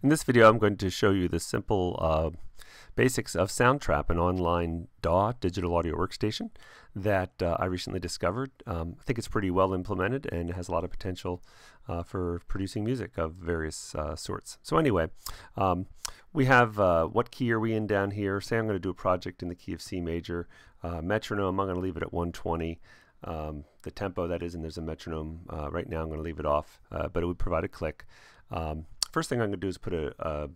In this video I'm going to show you the simple uh, basics of Soundtrap, an online DAW, digital audio workstation, that uh, I recently discovered. Um, I think it's pretty well implemented and has a lot of potential uh, for producing music of various uh, sorts. So anyway, um, we have uh, what key are we in down here? Say I'm going to do a project in the key of C major. Uh, metronome, I'm going to leave it at 120. Um, the tempo that is, and there's a metronome. right now I'm going to leave it off, but it would provide a click. Um, first thing I'm going to do is put a, a,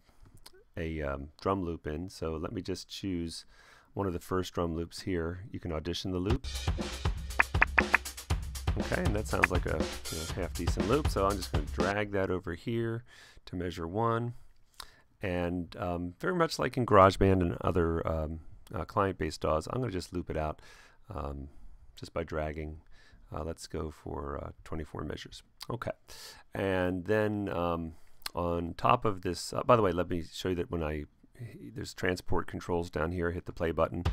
a um, drum loop in. So let me just choose one of the first drum loops here. You can audition the loop. Okay, and that sounds like a you know, half decent loop. So I'm just going to drag that over here to measure one. And um, very much like in GarageBand and other um, uh, client-based DAWs, I'm going to just loop it out um, just by dragging. Uh, let's go for uh, 24 measures. Okay, and then um, on top of this, uh, by the way, let me show you that when I, there's transport controls down here, hit the play button,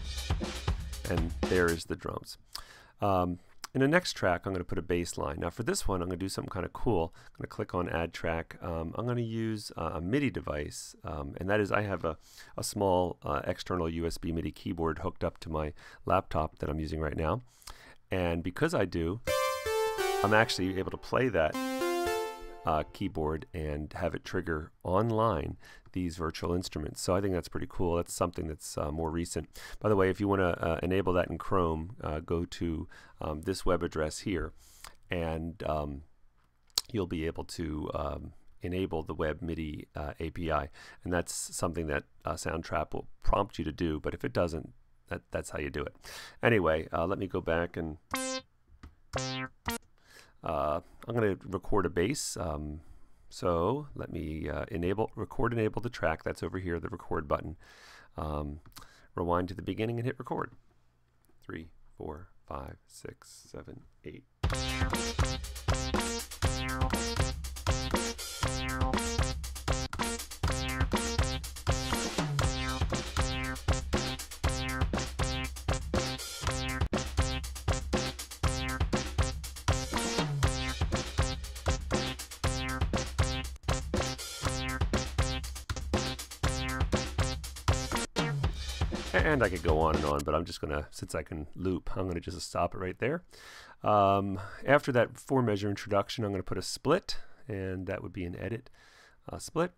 and there is the drums. Um, in the next track, I'm going to put a bass line. Now for this one, I'm going to do something kind of cool. I'm going to click on Add Track. Um, I'm going to use uh, a MIDI device, um, and that is I have a, a small uh, external USB MIDI keyboard hooked up to my laptop that I'm using right now. And because I do, I'm actually able to play that uh, keyboard and have it trigger online these virtual instruments. So I think that's pretty cool. That's something that's uh, more recent. By the way, if you want to uh, enable that in Chrome, uh, go to um, this web address here and um, you'll be able to um, enable the web MIDI uh, API. And that's something that uh, Soundtrap will prompt you to do, but if it doesn't, that, that's how you do it. Anyway, let me go back and uh, I'm going to record a bass. Um, so let me uh, enable, record enable the track. That's over here, the record button. Um, rewind to the beginning and hit record. Three, four, five, six, seven, eight. And I could go on and on, but I'm just going to, since I can loop, I'm going to just stop it right there. Um, after that four measure introduction, I'm going to put a split, and that would be an edit uh, split.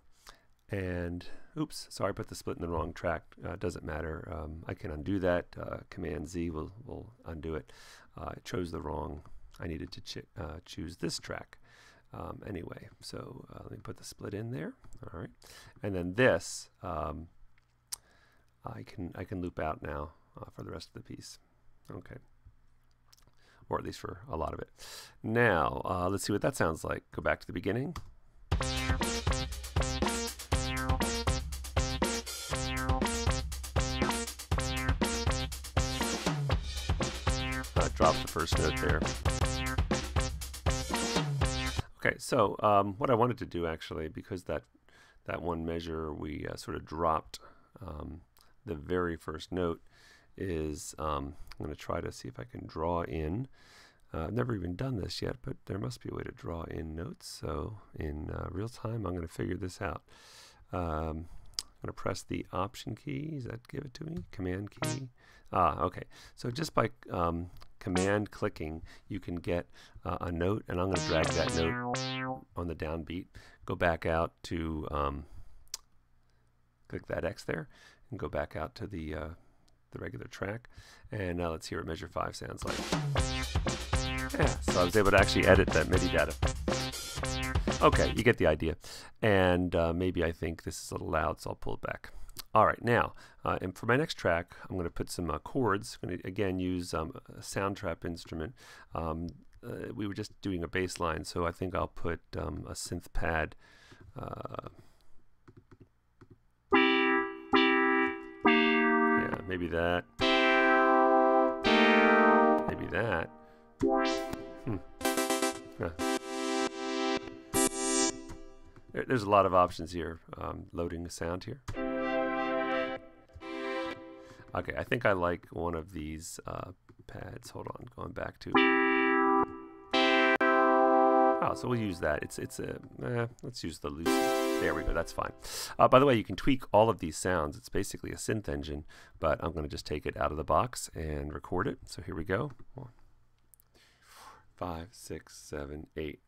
And oops, sorry, I put the split in the wrong track. Uh, doesn't matter. Um, I can undo that. Uh, Command Z will, will undo it. Uh, I chose the wrong. I needed to ch uh, choose this track. Um, anyway, so uh, let me put the split in there. All right, and then this. Um, I can I can loop out now uh, for the rest of the piece. Okay. Or at least for a lot of it. Now, uh, let's see what that sounds like. Go back to the beginning. Drop the first note there. Okay, so um, what I wanted to do actually, because that that one measure we uh, sort of dropped um, the very first note is um, I'm going to try to see if I can draw in. Uh, I've never even done this yet, but there must be a way to draw in notes. So in uh, real time, I'm going to figure this out. Um, I'm going to press the Option key. Does that give it to me? Command key. Ah, okay. So just by um, command clicking, you can get uh, a note, and I'm going to drag that note on the downbeat. Go back out to um, click that X there, and go back out to the, uh, the regular track. And now let's hear what measure 5 sounds like. Yeah, so I was able to actually edit that MIDI data. Okay, you get the idea. And uh, maybe I think this is a little loud, so I'll pull it back. All right, now, uh, and for my next track, I'm going to put some uh, chords. I'm going to, again, use um, a Soundtrap instrument. Um, uh, we were just doing a bass line, so I think I'll put um, a synth pad maybe that. Maybe that. Hmm. Huh. There's a lot of options here. Um, loading the sound here. Okay, I think I like one of these uh, pads. Hold on, going back to. Oh, so we'll use that. It's it's a. Eh, let's use the loose There we go, that's fine. Uh, by the way, you can tweak all of these sounds. It's basically a synth engine, but I'm going to just take it out of the box and record it. So here we go. One, five, six, seven, eight.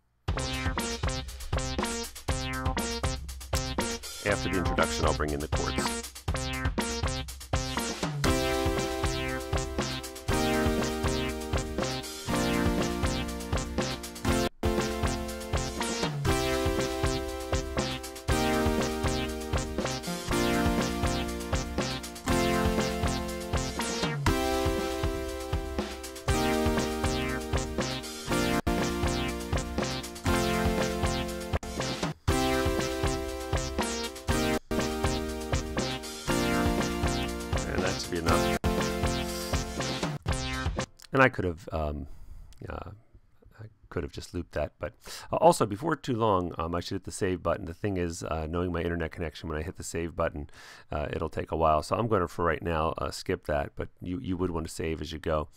After the introduction, I'll bring in the chords. Be enough. And I could have, um, uh, I could have just looped that. But uh, also, before too long, um, I should hit the save button. The thing is, uh, knowing my internet connection, when I hit the save button, uh, it'll take a while. So I'm going to, for right now, uh, skip that. But you, you would want to save as you go.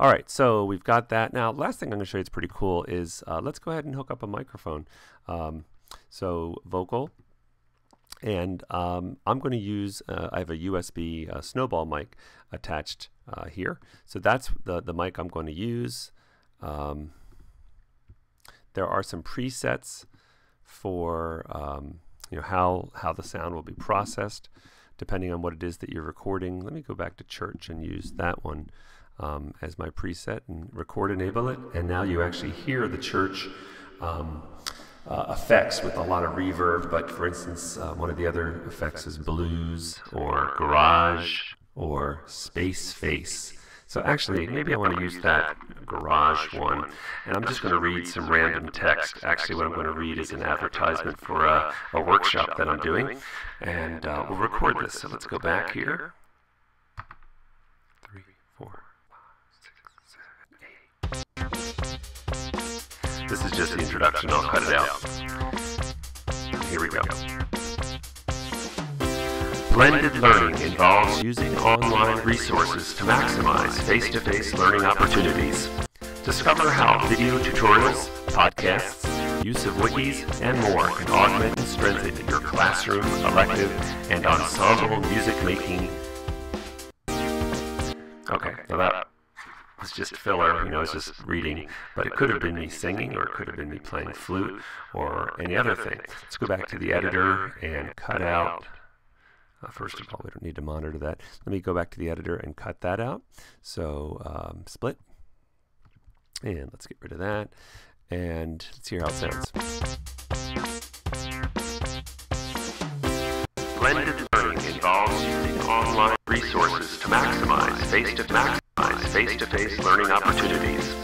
All right, so we've got that. Now, last thing I'm going to show you, it's pretty cool, is uh, let's go ahead and hook up a microphone. Um, so vocal and um, I'm going to use, uh, I have a USB uh, snowball mic attached uh, here. So that's the, the mic I'm going to use. Um, there are some presets for um, you know how, how the sound will be processed depending on what it is that you're recording. Let me go back to church and use that one um, as my preset and record enable it. And now you actually hear the church um, uh, effects with a lot of reverb, but for instance, uh, one of the other effects is blues or garage or space face. So actually, maybe I want to use that garage one, and I'm just going to read some random text. Actually, what I'm going to read is an advertisement for a, a workshop that I'm doing, and uh, we'll record this. So let's go back here. The introduction, I'll cut it out. Here we go. Blended learning involves using online resources to maximize face-to-face -face learning opportunities. Discover how video tutorials, podcasts, use of wikis, and more can augment and strengthen your classroom, elective, and ensemble music making. Okay, so that it's just filler, you know, it's just reading. But it could have been me singing, or it could have been me playing flute, or any other thing. Let's go back to the editor and cut out. Uh, first of all, we don't need to monitor that. Let me go back to the editor and cut that out. So um, split. And let's get rid of that. And let's hear how it sounds. Blended learning involves using online resources to maximize face-to-face face-to-face learning opportunities.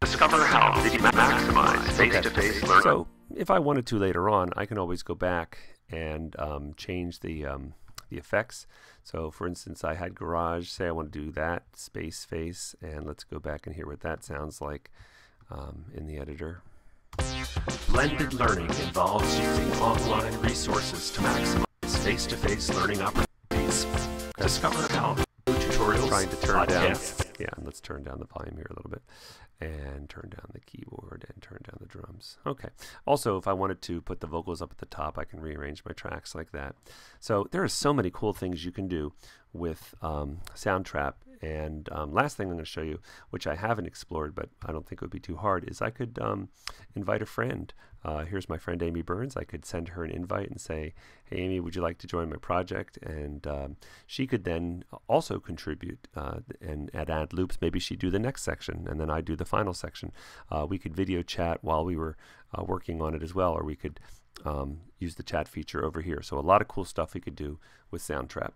Discover how to maximize face-to-face learning. So, if I wanted to later on, I can always go back and um, change the um, the effects. So, for instance, I had Garage. Say I want to do that space face, and let's go back and hear what that sounds like um, in the editor. Blended learning involves using online resources to maximize face-to-face learning opportunities. Discover how tutorials, trying to turn down. Yeah, and let's turn down the volume here a little bit, and turn down the keyboard and turn down the drums. Okay. Also, if I wanted to put the vocals up at the top, I can rearrange my tracks like that. So there are so many cool things you can do with um, Soundtrap. And um, last thing I'm going to show you, which I haven't explored, but I don't think it would be too hard, is I could um, invite a friend. Uh, here's my friend Amy Burns. I could send her an invite and say, hey, Amy, would you like to join my project? And um, she could then also contribute uh, and add, add loops. Maybe she'd do the next section, and then I do the final section. Uh, we could video chat while we were uh, working on it as well, or we could um, use the chat feature over here. So a lot of cool stuff we could do with Soundtrap.